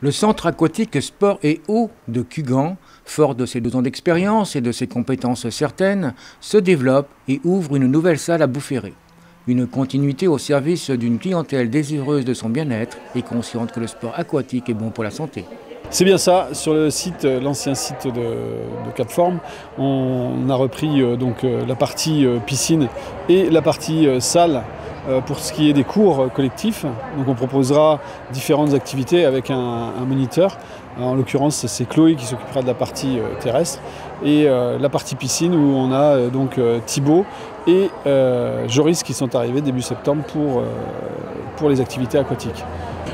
Le centre aquatique Sport et Eau de Cugan, fort de ses deux ans d'expérience et de ses compétences certaines, se développe et ouvre une nouvelle salle à Boufféré. Une continuité au service d'une clientèle désireuse de son bien-être et consciente que le sport aquatique est bon pour la santé. C'est bien ça, sur le site, l'ancien site de, de Capform, on a repris euh, donc euh, la partie euh, piscine et la partie salle euh, pour ce qui est des cours collectifs. Donc on proposera différentes activités avec un, moniteur. En l'occurrence, c'est Chloé qui s'occupera de la partie euh, terrestre et euh, la partie piscine où on a donc Thibaut et Joris qui sont arrivés début septembre pour, pour les activités aquatiques.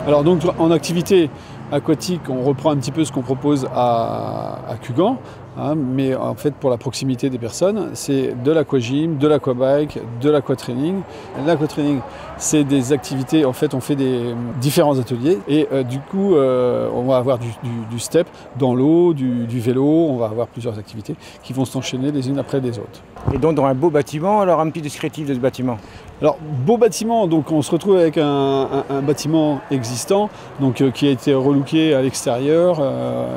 Alors donc en activité aquatique, on reprend un petit peu ce qu'on propose à, à Cugan, hein, mais en fait pour la proximité des personnes, c'est de l'aquagym, de l'aquabike, de l'aquatraining. L'aquatraining, c'est des activités, en fait on fait des différents ateliers et euh, du coup euh, on va avoir du, step dans l'eau, du, vélo, on va avoir plusieurs activités qui vont s'enchaîner les unes après les autres. Et donc dans un beau bâtiment, alors un petit descriptif de ce bâtiment alors, beau bâtiment, donc on se retrouve avec un, bâtiment existant, donc euh, qui a été relooké à l'extérieur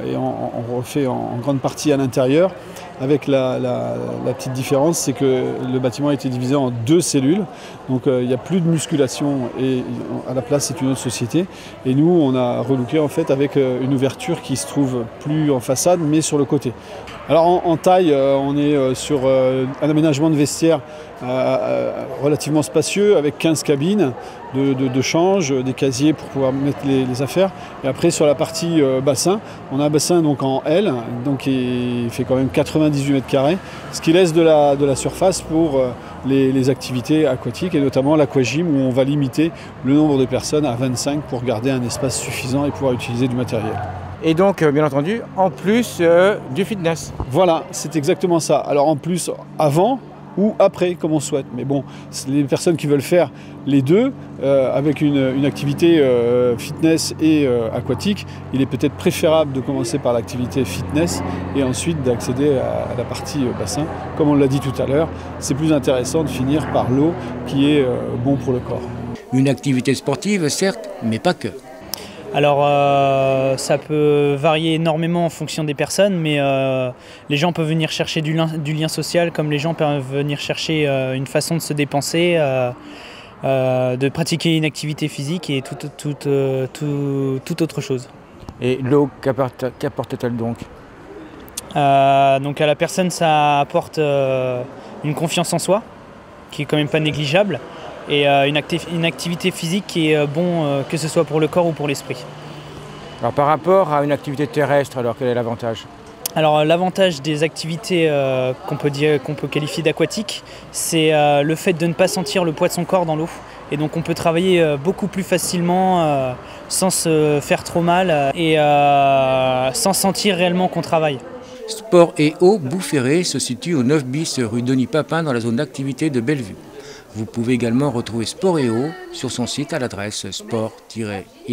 et on, refait en, grande partie à l'intérieur. Avec la, petite différence, c'est que le bâtiment a été divisé en deux cellules, donc il n'y a plus de musculation et à la place c'est une autre société. Et nous, on a relooké en fait avec une ouverture qui se trouve plus en façade, mais sur le côté. Alors en, taille, euh, on est euh, sur euh, un aménagement de vestiaire relativement spacieux avec 15 cabines de, change, des casiers pour pouvoir mettre les, affaires. Et après sur la partie bassin, on a un bassin donc en L, donc il fait quand même 98 mètres carrés, ce qui laisse de la, de la surface pour les, les, activités aquatiques et notamment l'aquagym où on va limiter le nombre de personnes à 25 pour garder un espace suffisant et pouvoir utiliser du matériel. Et donc, euh, bien entendu, en plus euh, du fitness. Voilà, c'est exactement ça. Alors en plus, avant ou après, comme on souhaite. Mais bon, les personnes qui veulent faire les deux, euh, avec une, activité fitness et aquatique, il est peut-être préférable de commencer par l'activité fitness et ensuite d'accéder à, la partie bassin. Comme on l'a dit tout à l'heure, c'est plus intéressant de finir par l'eau qui est bon pour le corps. Une activité sportive, certes, mais pas que. Alors euh, ça peut varier énormément en fonction des personnes, mais euh, les gens peuvent venir chercher du lien, social comme les gens peuvent venir chercher euh, une façon de se dépenser, de pratiquer une activité physique et toute tout, autre chose. Et l'eau, qu'apporte-t-elle donc? Donc à la personne ça apporte une confiance en soi, qui est quand même pas négligeable et euh, une, une, activité physique qui est euh, bon euh, que ce soit pour le corps ou pour l'esprit. Alors par rapport à une activité terrestre, alors quel est l'avantage? Alors l'avantage des activités qu'on peut, qu'on peut qualifier d'aquatiques, c'est le fait de ne pas sentir le poids de son corps dans l'eau. Et donc on peut travailler beaucoup plus facilement sans se faire trop mal et sans sentir réellement qu'on travaille. Sport et eau Boufféré se situe au 9 bis rue Denis Papin dans la zone d'activité de Bellevue. Vous pouvez également retrouver Sporéo sur son site à l'adresse sport-e-o.fr.